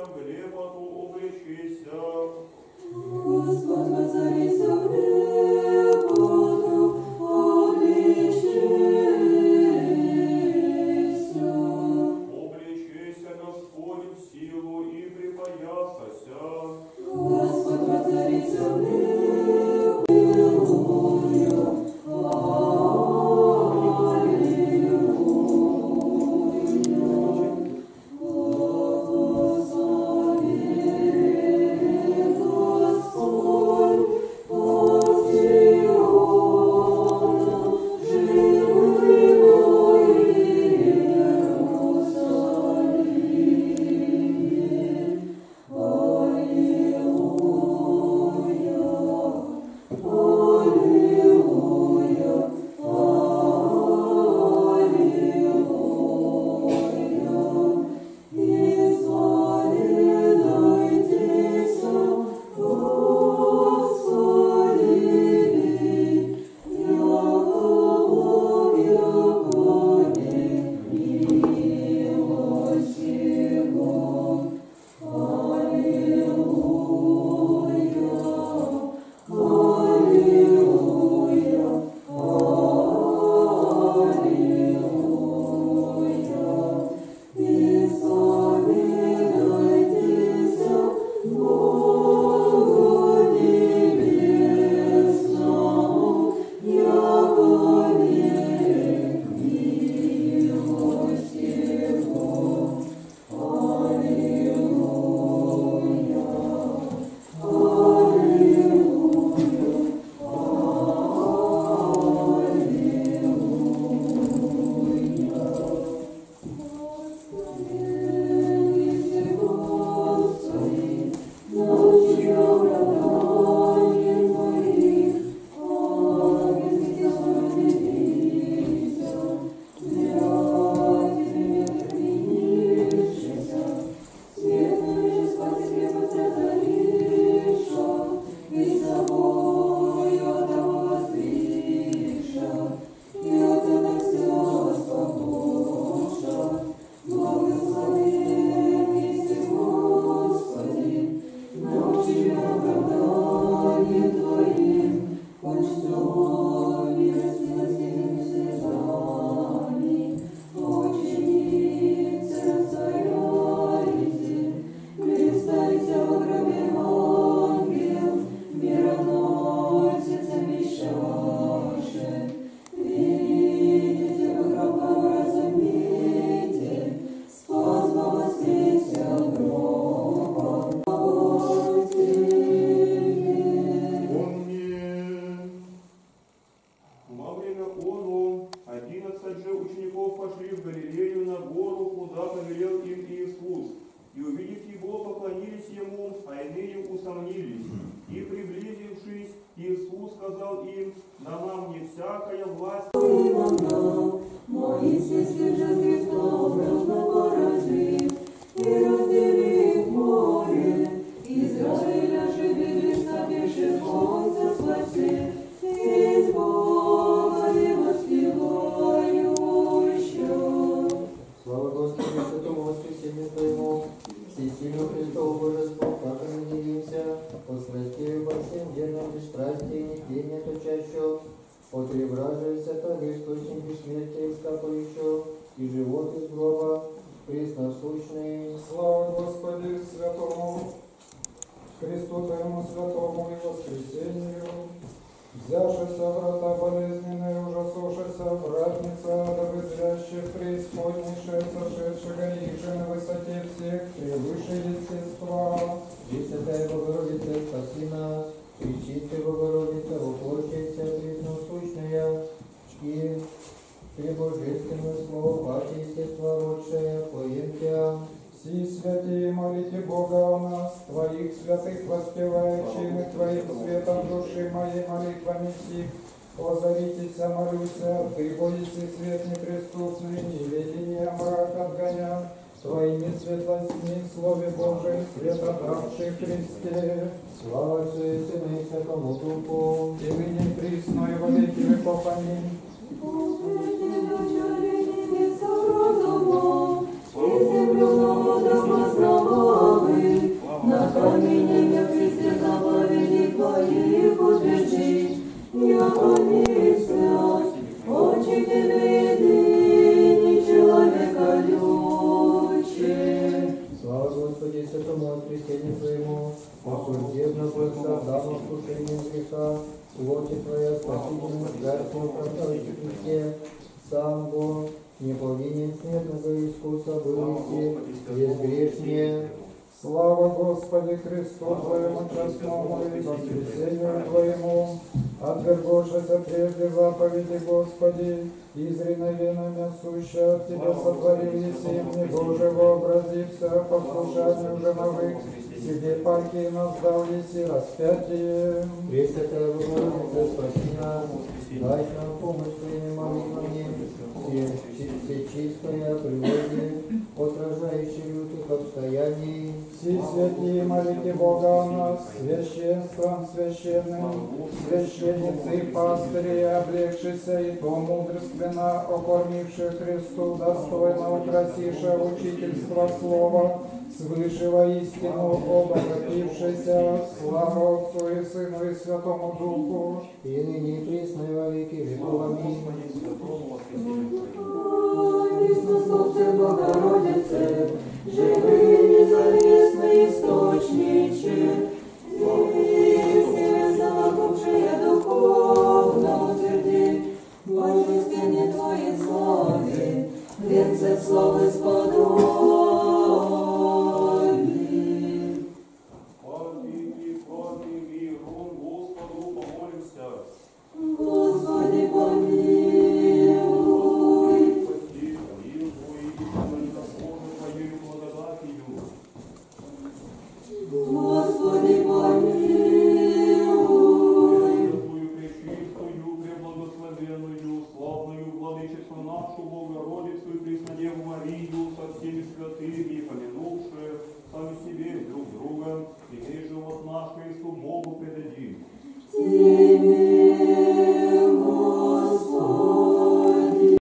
лепоту обличися. Господь воцарися в лепоту, иные усомнились. И приблизившись, Иисус сказал им, дана мне всякая власть нету чаще, от ребра же святого источник бессмертия искапающего, и живот из гроба, пресносущный. Слава Господи Святому, Христу Твоему Святому и воскресению, взявшися врата и пребожественное слово, пати естества родшее, поем Тебя. Си святые, молите Бога о нас, Твоих святых воспевающих, и Твоим светом души моей молитвами сих. Озаритесь, молюся, Ты боится свет неприступный, неведение мрак отгоня, Твоими светлостями Слове Божьем, света давший Христе. Слава Отцу и Сыну и Святому Духу. И ныне присно и во веки веков. Аминь. Слава Господи, святому воскресению Осужденно Бога, дано вкушением греха, плоти Твоя, спасительным смертью, оправдавший Христе, сам Бог, не повинен смертного искуса был вести, безгрешнее, Слава Господи Христу Твоему честному и воскресению Твоему, отвергошися прежде заповеди Господи, изрено винами суща от Тебя сотворил еси, мне Боже вообразився, послушанию же новых, себе паки нас дал еси распятие. Пресвятая Богородица, спаси нас, дай нам помощь молитвами, все, все чистое природе, отражающей лютых обстояний, Все святые молите Бога о нас, священством священным, священницы и пастыри, облегшися и то мудрственно окормивши Христу, достойно украсиша учительство слова, свыше воистину обогатившися, слава Отцу и Сыну и Святому Духу, и ныне и присно и во веки веков. Аминь. Христос, Отце Богородице, живый независный источниче, славную владычицу нашу Богородицу и Преснодеву Марию со всеми святыми, помянувши сами себе друг друга, теперь живот наш Христу Богу предадим. Тебе, Господь.